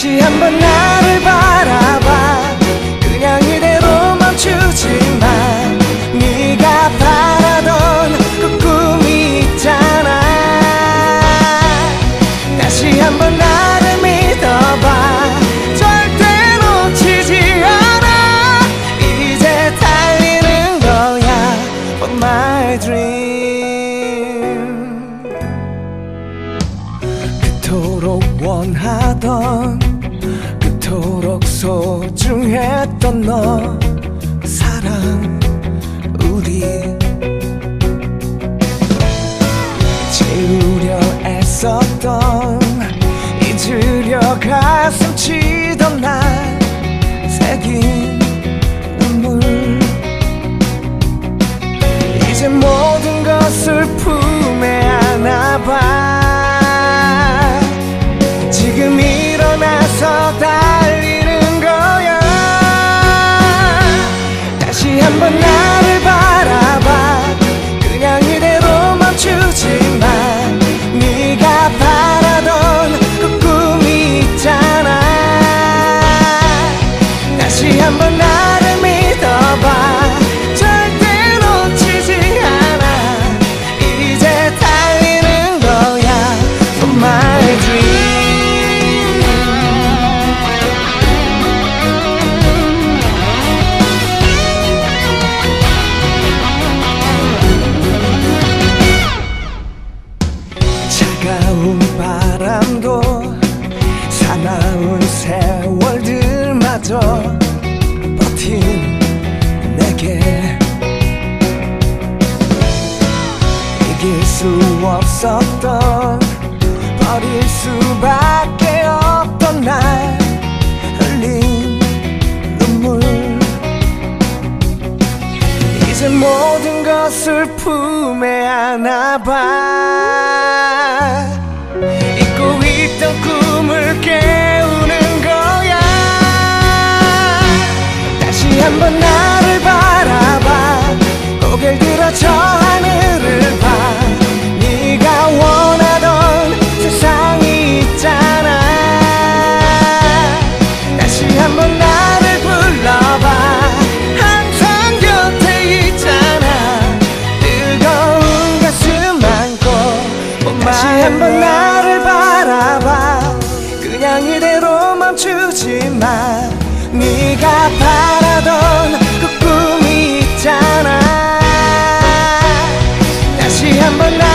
다시 한번 나를 바라봐. 그냥 이대로 멈추지 마 네가 바라던 그 꿈이 있잖아. 다시 한번 나를 믿어봐. 절대 놓치지 않아. 이제 달리는 거야. For my dream. 그토록 원하던 소중했던 너 사랑 우리 지우려 애썼던 잊으려 가슴 치던 날 새긴 눈물. 이제 모든 것을 품 차가운 바람도 사나운 세월들마저 버틴 내게 이길 수 없었던 버릴 수밖에 없던 날 흘린 눈물. 이제 모든 것을 품에 안아봐 다시 한번 나를 바라봐. 그냥 이대로 멈추지 마 네가 바라던 그 꿈이 있잖아. 다시 한번 나